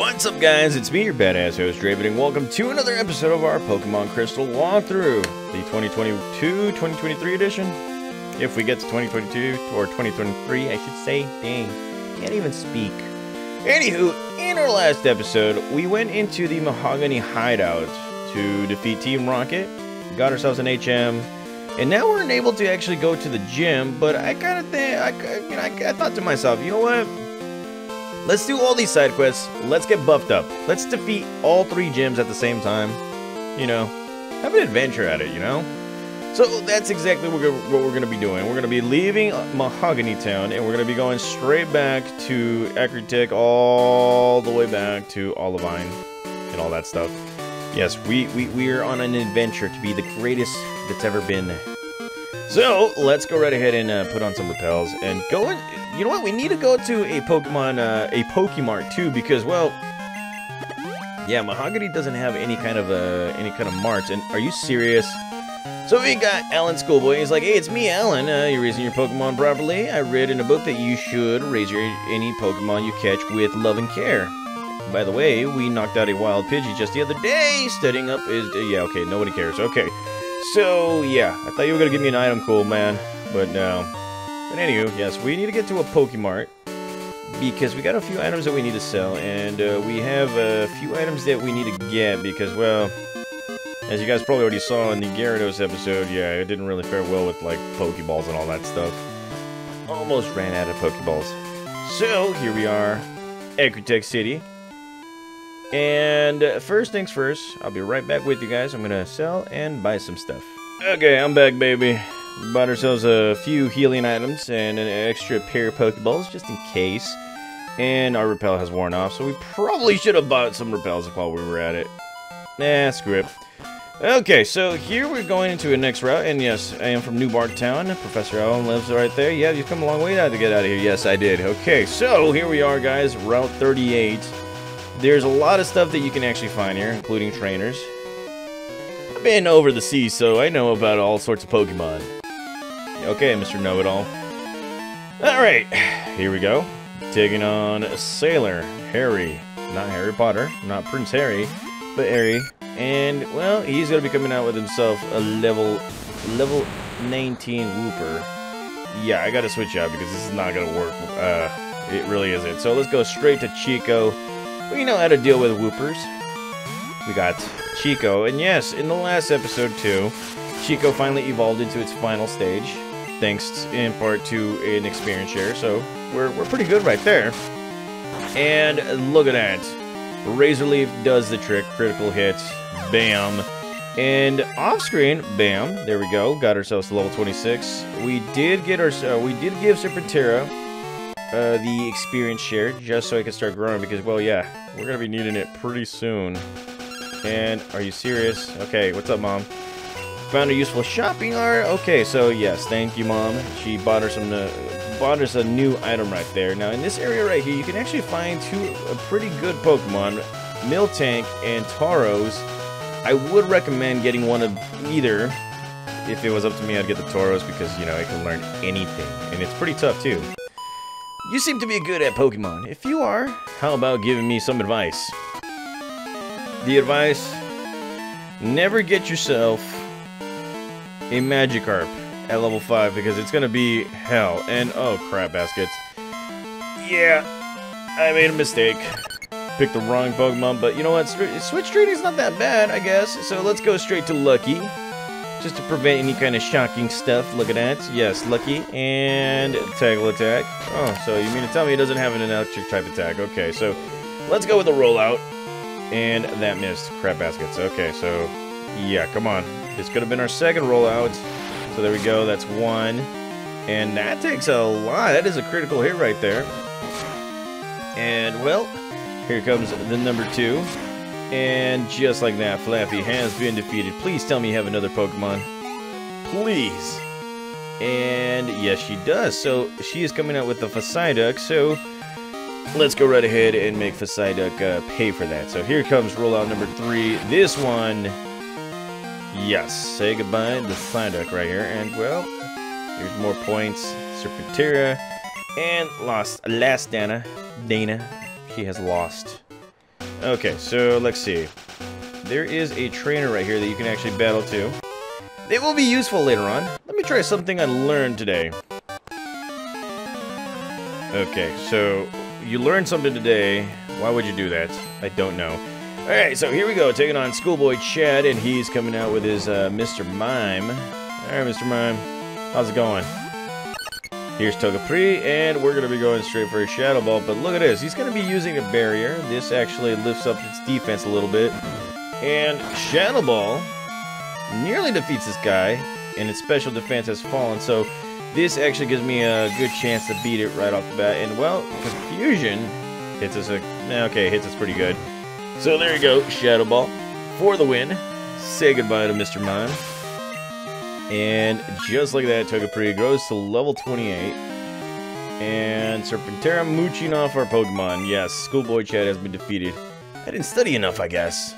What's up guys, it's me, your badass host Draven, and welcome to another episode of our Pokemon Crystal walkthrough, the 2022-2023 edition. If we get to 2022, or 2023, I should say. Dang, can't even speak. Anywho, in our last episode, we went into the Mahogany Hideout to defeat Team Rocket, got ourselves an HM, and now we're able to actually go to the gym, but I kind of think, I, you know, I, I thought to myself, you know what? Let's do all these side quests. Let's get buffed up. Let's defeat all three gyms at the same time. You know, have an adventure at it, you know? So that's exactly what we're, going to be doing. We're going to be leaving Mahogany Town, and we're going to be going straight back to Ecruteak, all the way back to Olivine, and all that stuff. Yes, we, we, we are on an adventure to be the greatest that's ever been. So, let's go right ahead and uh, put on some repels and go in. You know what? We need to go to a Pokemon, uh, a Pokemart too, because, well, yeah, Mahogany doesn't have any kind of, uh, any kind of marts. And are you serious? So we got Alan Schoolboy. He's like, hey, it's me, Alan. Uh, you're raising your Pokemon properly. I read in a book that you should raise your any Pokemon you catch with love and care. By the way, we knocked out a wild Pidgey just the other day, studying up is... Uh, yeah, okay, nobody cares. Okay. So, yeah, I thought you were to give me an item cool, man. But no. But anywho, yes, we need to get to a Pokemart. Because we got a few items that we need to sell. And uh, we have a few items that we need to get. Because, well... As you guys probably already saw in the Gyarados episode, yeah, it didn't really fare well with, like, Pokeballs and all that stuff. Almost ran out of Pokeballs. So, here we are. Ecruteak City. And uh, first things first, I'll be right back with you guys. I'm gonna sell and buy some stuff. Okay, I'm back, baby. Bought ourselves a few healing items and an extra pair of Pokeballs just in case. And our repel has worn off, so we probably should have bought some repels while we were at it. Nah, screw it. Okay, so here we're going into a next route, and yes, I am from New Bark Town. Professor Allen lives right there. Yeah, you've come a long way now to get out of here. Yes, I did. Okay, so here we are, guys. Route 38. There's a lot of stuff that you can actually find here, including trainers. I've been over the sea, so I know about all sorts of Pokemon. Okay, Mr. Know-It-All. Alright, here we go. Taking on a Sailor Harry. Not Harry Potter, not Prince Harry, but Harry. And, well, he's going to be coming out with himself a level level 19 Wooper. Yeah, I got to switch out because this is not going to work. Uh, it really isn't. So let's go straight to Chico. We know how to deal with Woopers. We got Chico, and yes, in the last episode too, Chico finally evolved into its final stage, thanks in part to an experience share, so we're, we're pretty good right there. And look at that. Razor Leaf does the trick, critical hit, bam. And off screen, bam, there we go, got ourselves to level 26. We did get our, uh, we did give Serpentera uh, the experience share just so I can start growing because, well, yeah, we're going to be needing it pretty soon. And are you serious? Okay, what's up, Mom? Found a useful shopping art? Okay, so yes, thank you, Mom. She bought her some, uh, bought us a new item right there. Now, in this area right here, you can actually find two a pretty good Pokemon, Miltank and Tauros. I would recommend getting one of either. If it was up to me, I'd get the Tauros because, you know, it can learn anything. And it's pretty tough, too. You seem to be good at Pokemon. If you are, how about giving me some advice? The advice, never get yourself a Magikarp at level 5 because it's going to be hell. And, oh crap, baskets. Yeah, I made a mistake. Picked the wrong Pokemon, but you know what? Switch is not that bad, I guess. So let's go straight to Lucky just to prevent any kind of shocking stuff. Look at that. Yes, Lucky. And Tackle Attack. Oh, so you mean to tell me it doesn't have an electric type attack. Okay, so let's go with the rollout. And that missed. Crap baskets. Okay, so yeah, come on. This could have been our second rollout. So there we go. That's one. And that takes a lot. That is a critical hit right there. And, well, here comes the number two. And just like that, Flaaffy has been defeated. Please tell me you have another Pokemon. Please. And yes, she does. So she is coming out with the Psyduck. So let's go right ahead and make Psyduck uh, pay for that. So here comes rollout number three. This one, yes, say goodbye to Psyduck right here. And well, here's more points. Serpentera and lost. Lass Dana. Dana. She has lost. Okay, so let's see. There is a trainer right here that you can actually battle to. It will be useful later on. Let me try something I learned today. Okay, so you learned something today. Why would you do that? I don't know. Alright, so here we go, taking on Schoolboy Chad, and he's coming out with his uh, Mr. Mime. Alright, Mr. Mime, how's it going? Here's Togepi, and we're going to be going straight for a Shadow Ball, but look at this, he's going to be using a barrier. This actually lifts up its defense a little bit. And Shadow Ball nearly defeats this guy, and its special defense has fallen, so this actually gives me a good chance to beat it right off the bat. And, well, Confusion hits us, a, okay, hits us pretty good. So there you go, Shadow Ball for the win. Say goodbye to Mr. Mime. And just like that, Togepi grows to level 28. And Serpentera mooching off our Pokemon. Yes, Schoolboy Chad has been defeated. I didn't study enough, I guess.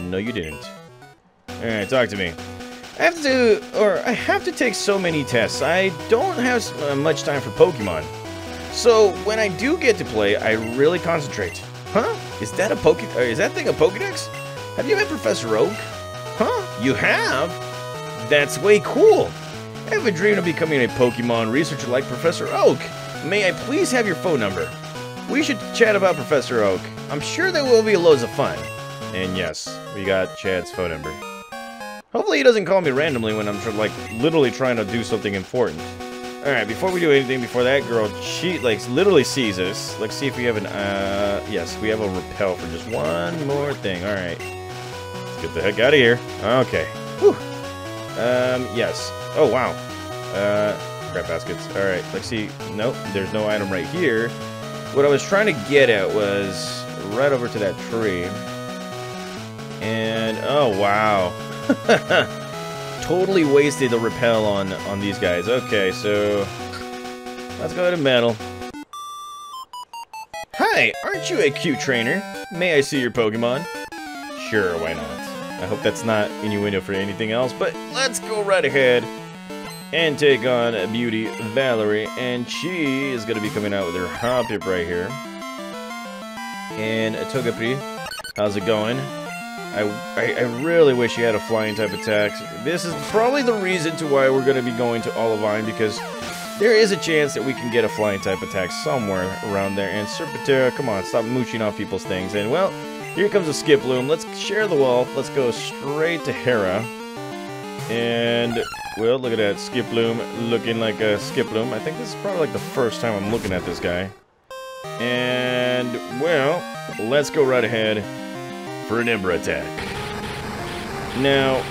No, you didn't. Alright, talk to me. I have to, or I have to take so many tests. I don't have uh, much time for Pokemon. So when I do get to play, I really concentrate. Huh? Is that a Poke? Uh, is that thing a Pokedex? Have you met Professor Oak? Huh? You have? That's way cool. I have a dream of becoming a Pokemon researcher like Professor Oak. May I please have your phone number? We should chat about Professor Oak. I'm sure there will be loads of fun. And yes, we got Chad's phone number. Hopefully he doesn't call me randomly when I'm like literally trying to do something important. Alright, before we do anything, before that girl, she, like, literally sees us. Let's see if we have an, uh, yes, we have a repel for just one more thing. Alright. Let's get the heck out of here. Okay. Whew. Um, yes. Oh, wow. Uh, crap baskets. Alright, let's see. Nope, there's no item right here. What I was trying to get at was right over to that tree. And, oh, wow. totally wasted the repel on, on these guys. Okay, so let's go to metal. Hi, aren't you a cute trainer? May I see your Pokemon? Sure, why not? I hope that's not innuendo for anything else, but let's go right ahead and take on Beauty Valerie, and she is going to be coming out with her Hoppip right here. And Togepi, how's it going? I, I, really wish he had a flying type attack. This is probably the reason to why we're going to be going to Olivine, because there is a chance that we can get a flying type attack somewhere around there. And Serpentera, come on, stop mooching off people's things. And, well, here comes a Skiploom. Let's share the wall. Let's go straight to Hera. And, well, look at that. Skiploom looking like a Skiploom. I think this is probably like the first time I'm looking at this guy. And, well, let's go right ahead for an Ember attack. Now,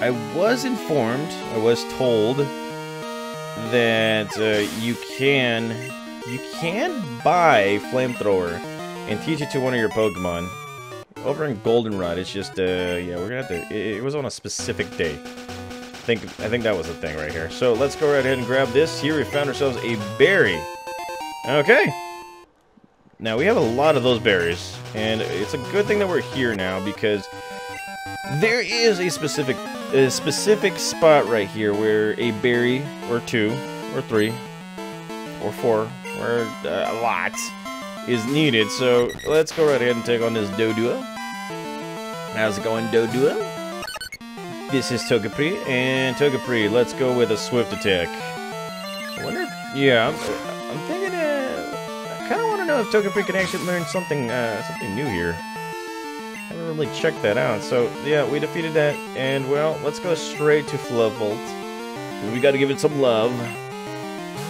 I was informed, I was told that uh, you can you can buy flamethrower and teach it to one of your Pokemon. Over in Goldenrod, it's just uh yeah, we're gonna have to. It, it was on a specific day. I think I think that was the thing right here. So let's go right ahead and grab this. Here we found ourselves a berry. Okay, now, we have a lot of those berries, and it's a good thing that we're here now, because there is a specific a specific spot right here where a berry, or two, or three, or four, or uh, a lot, is needed. So, let's go right ahead and take on this Doduo. How's it going, Doduo? This is Togepi, and Togepi, let's go with a Swift Attack. I wonder if, yeah, know if Togepi can actually learn something, uh, something new here. I haven't really checked that out. So, yeah, we defeated that. And, well, let's go straight to Fluffolt. We gotta give it some love.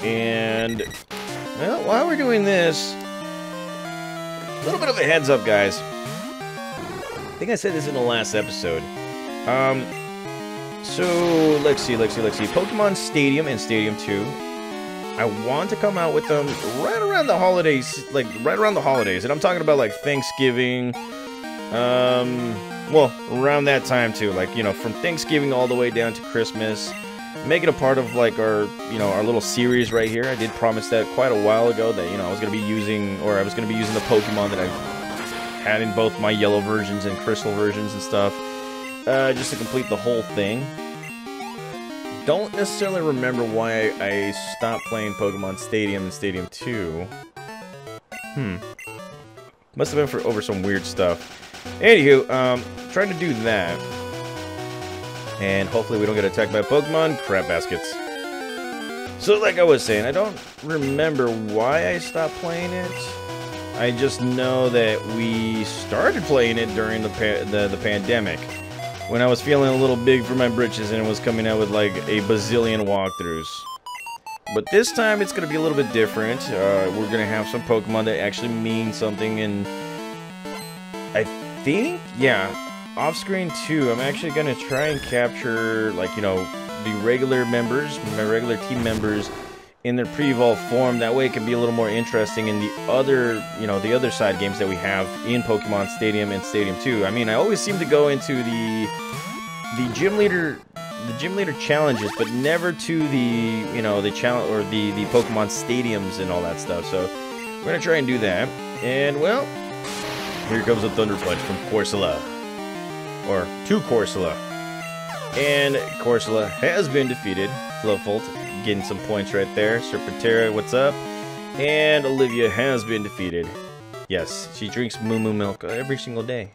And, well, while we're doing this, a little bit of a heads up, guys. I think I said this in the last episode. Um, so, let's see, let's see, let's see. Pokemon Stadium and Stadium 2 I want to come out with them right around the holidays, like right around the holidays. And I'm talking about like Thanksgiving, um, well, around that time too. Like, you know, from Thanksgiving all the way down to Christmas. Make it a part of like our, you know, our little series right here. I did promise that quite a while ago that, you know, I was going to be using, or I was going to be using the Pokemon that I had in both my yellow versions and crystal versions and stuff. Uh, just to complete the whole thing don't necessarily remember why I stopped playing Pokemon Stadium and Stadium 2. Hmm. Must have been for over some weird stuff. Anywho, um, trying to do that. And hopefully we don't get attacked by Pokemon crap baskets. So like I was saying, I don't remember why I stopped playing it. I just know that we started playing it during the, the, the pandemic. When I was feeling a little big for my britches and it was coming out with like a bazillion walkthroughs. But this time it's going to be a little bit different. Uh, we're going to have some Pokemon that actually mean something and I think, yeah, off screen too, I'm actually going to try and capture, like, you know, the regular members, my regular team members in their pre-evolved form. That way it can be a little more interesting in the other, you know, the other side games that we have in Pokemon Stadium and Stadium 2. I mean, I always seem to go into the the gym leader the gym leader challenges, but never to the, you know, the challenge or the the Pokemon stadiums and all that stuff. So, we're to try and do that. And well, here comes a Thunder Punch from Corsola. Or to Corsola. And Corsola has been defeated. Fluffult getting some points right there. Serpentera, what's up? And Olivia has been defeated. Yes, she drinks moo moo milk every single day.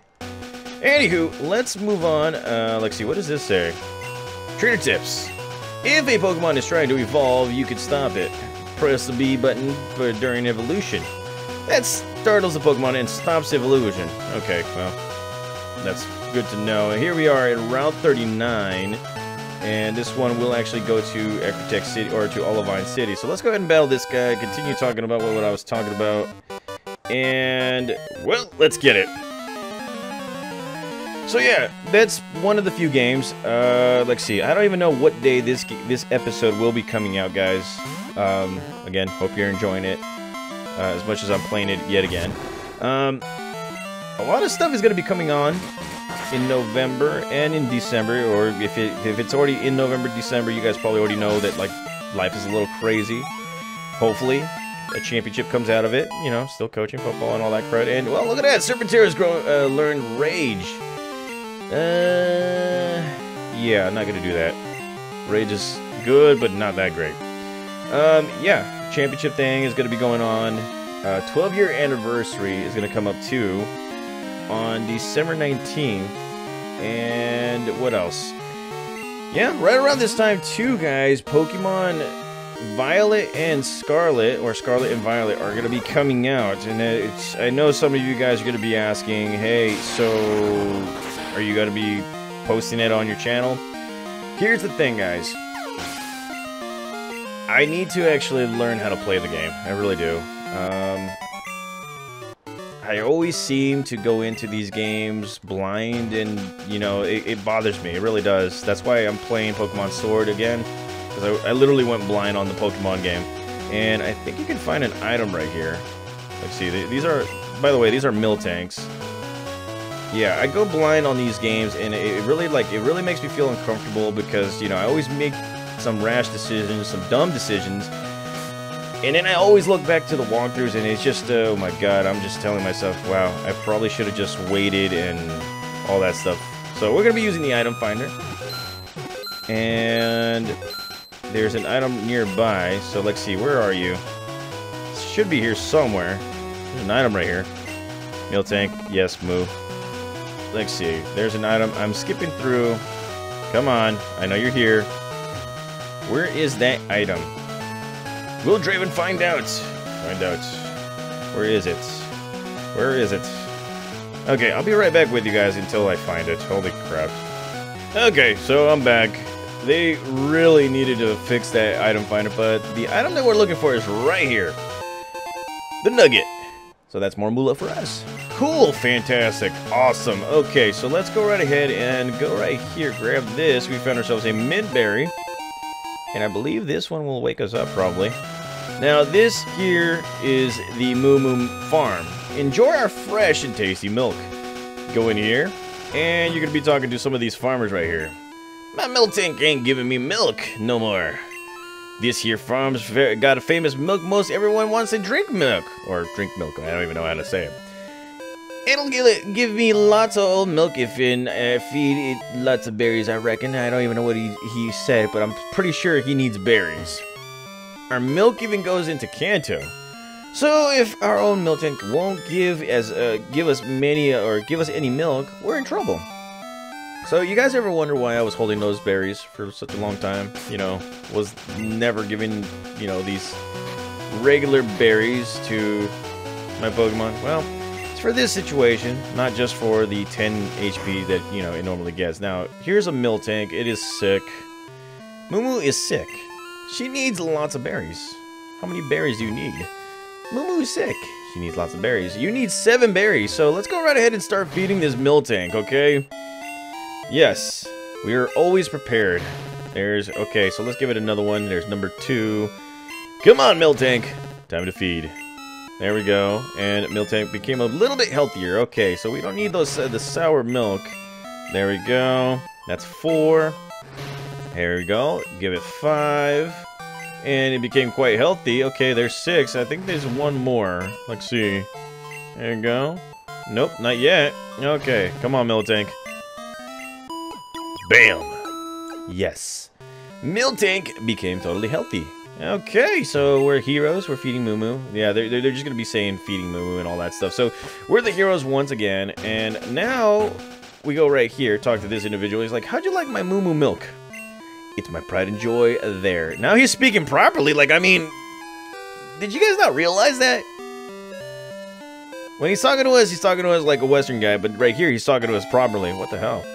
Anywho, let's move on. Uh, let's see, what does this say? Trainer tips. If a Pokemon is trying to evolve, you can stop it. Press the B button for during evolution. That startles the Pokemon and stops evolution. Okay, well, that's good to know. Here we are at Route 39, and this one will actually go to Ecruteak City, or to Olivine City. So let's go ahead and battle this guy, continue talking about what, what I was talking about, and, well, let's get it. So yeah, that's one of the few games. Uh, let's see. I don't even know what day this this episode will be coming out, guys. Um, again, hope you're enjoying it uh, as much as I'm playing it yet again. Um, a lot of stuff is going to be coming on in November and in December, or if it if it's already in November, December, you guys probably already know that like life is a little crazy. Hopefully, a championship comes out of it. You know, still coaching football and all that crud. And well, look at that, Serpentera's grown, uh, learned Rage. Uh, yeah, I'm not gonna do that. Rage is good, but not that great. Um, yeah, championship thing is to be going on. Uh, 12 year anniversary is to come up too on December 19th. And what else? Yeah, right around this time too, guys, Pokemon Violet and Scarlet, or Scarlet and Violet, are going to be coming out. And it's, I know some of you guys are going to be asking, hey, so are you going to be posting it on your channel? Here's the thing, guys. I need to actually learn how to play the game. I really do. Um, I always seem to go into these games blind and, you know, it, it, bothers me. It really does. That's why I'm playing Pokemon Sword again. Because I, I, literally went blind on the Pokemon game. And I think you can find an item right here. Let's see. These are, by the way, these are Miltanks. Yeah, I go blind on these games and it really, like, it really makes me feel uncomfortable because, you know, I always make some rash decisions, some dumb decisions. And then I always look back to the walkthroughs and it's just, oh my god, I'm just telling myself, wow, I probably should have just waited and all that stuff. So we're going to be using the item finder. And there's an item nearby, so let's see, where are you? Should be here somewhere. There's an item right here. Miltank, yes, move. Let's see, there's an item. I'm skipping through. Come on, I know you're here. Where is that item? Will Draven find out? Find out. Where is it? Where is it? Okay, I'll be right back with you guys until I find it. Holy crap. Okay, so I'm back. They really needed to fix that item finder, but the item that we're looking for is right here. The Nugget. So that's more moolah for us. Cool, fantastic, awesome. Okay, so let's go right ahead and go right here, grab this. We found ourselves a Mint Berry. And I believe this one will wake us up, probably. Now, this here is the Moo Moo Farm. Enjoy our fresh and tasty milk. Go in here, and you're going to be talking to some of these farmers right here. My Miltank ain't giving me milk no more. This here farm's got a famous milk most everyone wants to drink milk. Or drink milk, I don't even know how to say it. It'll give, give me lots of old milk if in uh, feed it lots of berries, I reckon. I don't even know what he, he said, but I'm pretty sure he needs berries. Our milk even goes into Kanto. So if our own Miltank won't give as uh, give us many or give us any milk, we're in trouble. So you guys ever wonder why I was holding those berries for such a long time? You know, was never giving, you know, these regular berries to my Pokemon? Well, for this situation, not just for the 10 HP that, you know, it normally gets. Now, here's a Miltank. It is sick. Moo is sick. She needs lots of berries. How many berries do you need? Moo is sick. She needs lots of berries. You need seven berries, so let's go right ahead and start feeding this Miltank, okay? Yes, we are always prepared. There's, okay, so let's give it another one. There's number two. Come on, Miltank. Time to feed. There we go. And Miltank became a little bit healthier. Okay, so we don't need those uh, the sour milk. There we go. That's four. There we go. Give it five. And it became quite healthy. Okay, there's six. I think there's one more. Let's see. There you go. Nope, not yet. Okay, come on, Miltank. Bam! Yes. Miltank became totally healthy. Okay, so we're heroes. We're feeding Moo Moo. Yeah, they're, they're just to be saying feeding Moo Moo and all that stuff. So we're the heroes once again. And now we go right here, talk to this individual. He's like, how'd you like my Moo Moo milk? It's my pride and joy there. Now he's speaking properly. Like, I mean, did you guys not realize that? When he's talking to us, he's talking to us like a Western guy. But right here, he's talking to us properly. What the hell?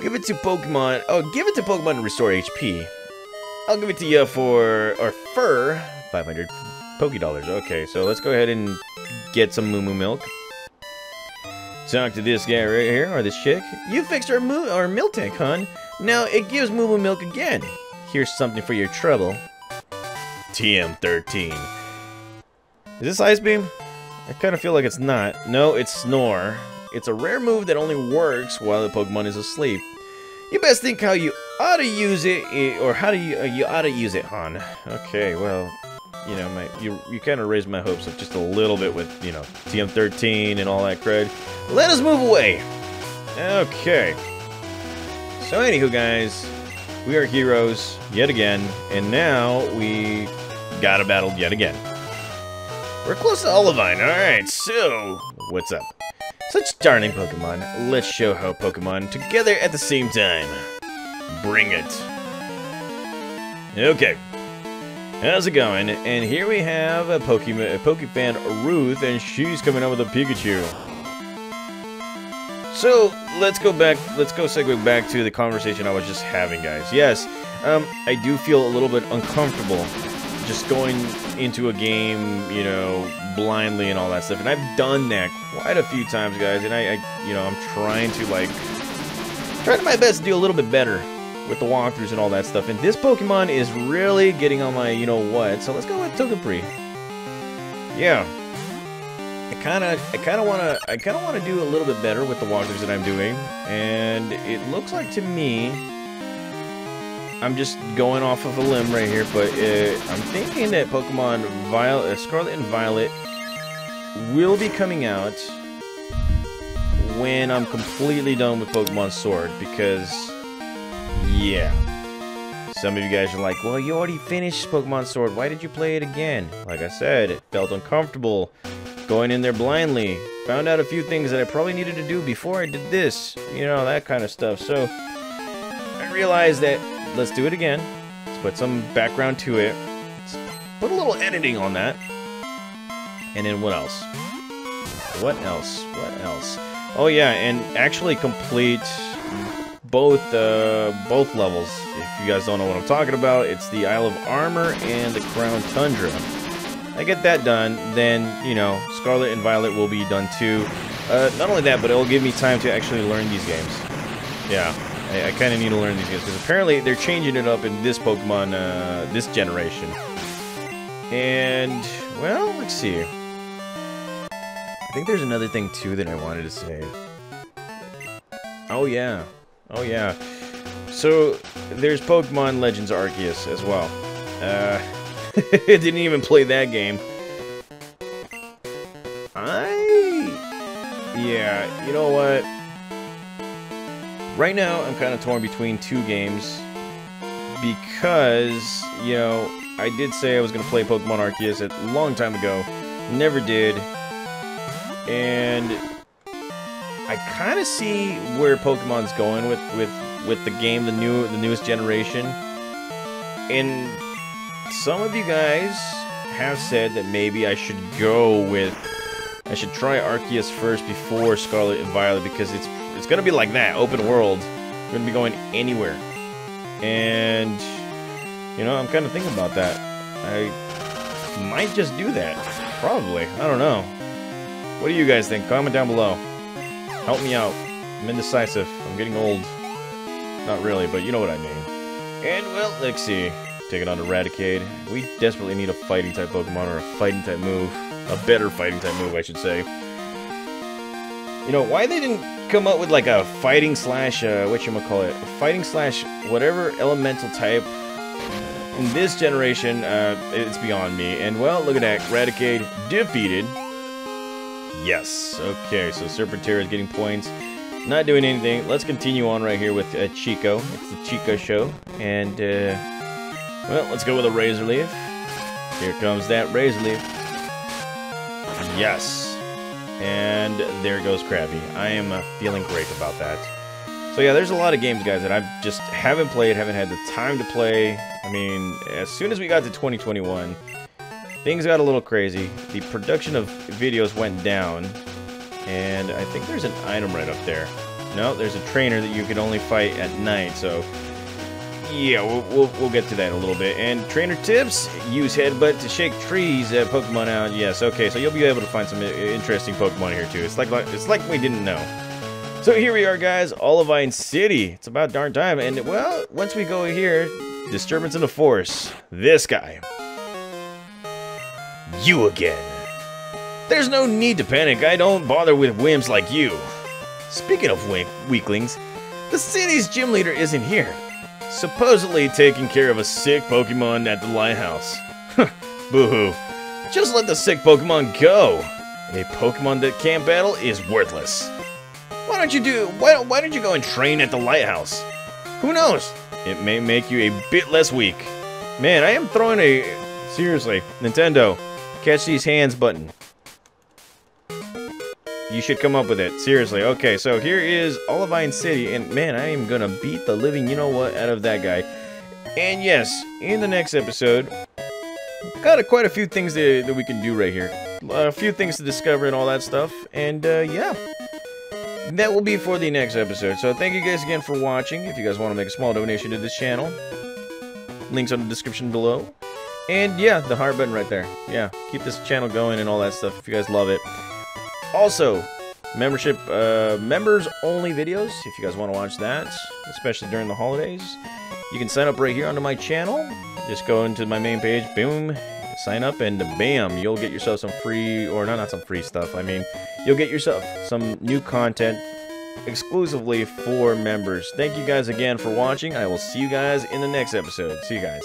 Give it to Pokemon. Oh, give it to Pokemon to restore HP. I'll give it to you for, or fur, 500 Poke Dollars. Okay, so let's go ahead and get some Moo Moo Milk. Talk to this guy right here, or this chick. You fixed our, moo our Miltank, hon. Now it gives Moo Moo Milk again. Here's something for your trouble. TM13. Is this Ice Beam? I kind of feel like it's not. No, it's Snore. It's a rare move that only works while the Pokemon is asleep. You best think how you ought to use it, eh, or how do you uh, you ought to use it, Han. Okay, well, you know, my you you kind of raised my hopes up just a little bit with you know TM13 and all that cred. Let us move away. Okay. So anywho, guys, we are heroes yet again, and now we got a battle yet again. We're close to Olivine. All right, so what's up? Such darning Pokemon. Let's show how Pokemon together at the same time. Bring it. Okay. How's it going? And here we have a Pokemon, a Pokefan Ruth, and she's coming out with a Pikachu. So let's go back. Let's go segue back to the conversation I was just having, guys. Yes, um, I do feel a little bit uncomfortable just going into a game, you know, blindly and all that stuff. And I've done that quite a few times, guys. And I, I you know, I'm trying to like trying my best to do a little bit better with the walkthroughs and all that stuff. And this Pokemon is really getting on my, you know what. So let's go with Togepi. Yeah. I kind of, I kind of want to, I kind of want to do a little bit better with the walkthroughs that I'm doing. And it looks like to me, I'm just going off of a limb right here, but uh, I'm thinking that Pokemon Violet, uh, Scarlet and Violet will be coming out when I'm completely done with Pokemon Sword, because, yeah. Some of you guys are like, well, you already finished Pokemon Sword. Why did you play it again? Like I said, it felt uncomfortable going in there blindly. Found out a few things that I probably needed to do before I did this. You know, that kind of stuff. So, I realized that let's do it again. Let's put some background to it. Let's put a little editing on that. And then what else? What else? What else? Oh yeah, and actually complete both uh, both levels. If you guys don't know what I'm talking about, it's the Isle of Armor and the Crown Tundra. I get that done, then, you know, Scarlet and Violet will be done too. Uh, not only that, but it will give me time to actually learn these games. Yeah, I, I kind of need to learn these games, because apparently they're changing it up in this Pokemon, uh, this generation. And, well, let's see. I think there's another thing, too, that I wanted to say. Oh, yeah. Oh, yeah. So, there's Pokemon Legends Arceus as well. Uh... Didn't even play that game. I... Yeah, you know what? Right now, I'm kind of torn between two games. Because, you know, I did say I was going to play Pokemon Arceus a long time ago. Never did. And I kind of see where Pokemon's going with with with the game, the new the newest generation. And some of you guys have said that maybe I should go with I should try Arceus first before Scarlet and Violet because it's it's gonna be like that, open world. We're gonna be going anywhere. And you know, I'm kinda thinking about that. I might just do that. Probably. I don't know. What do you guys think? Comment down below. Help me out. I'm indecisive. I'm getting old. Not really, but you know what I mean. And, well, see. Take on to Raticate. We desperately need a fighting type Pokemon or a fighting type move. A better fighting type move, I should say. You know, why they didn't come up with like a fighting slash, uh, it? Fighting slash whatever elemental type in this generation, uh, it's beyond me. And well, look at that. Raticate defeated. Yes. Okay, so Serpentera is getting points. Not doing anything. Let's continue on right here with uh, Chico. It's the Chico show. And, uh, well, let's go with a Razor Leaf. Here comes that Razor Leaf. Yes. And there goes Krabby. I am uh, feeling great about that. So yeah, there's a lot of games, guys, that I just haven't played, haven't had the time to play. I mean, as soon as we got to 2021, things got a little crazy. The production of videos went down, and I think there's an item right up there. No, there's a trainer that you can only fight at night, so yeah, we'll, we'll, we'll, get to that in a little bit. And trainer tips, use headbutt to shake trees at Pokemon out. Yes, okay, so you'll be able to find some interesting Pokemon here too. It's like, like it's like we didn't know. So here we are, guys, Olivine City. It's about darn time. And, well, once we go here, disturbance in the force. This guy. You again. There's no need to panic. I don't bother with whims like you. Speaking of weaklings, the city's gym leader isn't here. Supposedly taking care of a sick Pokemon at the lighthouse. Boo-hoo. Just let the sick Pokemon go. A Pokemon that can't battle is worthless. Why don't you do, why, why don't you go and train at the lighthouse? Who knows? It may make you a bit less weak. Man, I am throwing a, seriously, Nintendo, catch these hands button. You should come up with it. Seriously. Okay, so here is Olivine City, and man, I am gonna beat the living you know what out of that guy. And yes, in the next episode, got a, quite a few things that, that we can do right here. A few things to discover and all that stuff. And uh, yeah, that will be for the next episode. So thank you guys again for watching. If you guys want to make a small donation to this channel, links on the description below. And yeah, the heart button right there. Yeah, keep this channel going and all that stuff if you guys love it. Also, membership, uh, members only videos, if you guys want to watch that, especially during the holidays. You can sign up right here onto my channel. Just go into my main page, boom, sign up, and bam, you'll get yourself some free, or not, not some free stuff, I mean, you'll get yourself some new content exclusively for members. Thank you guys again for watching. I will see you guys in the next episode. See you guys.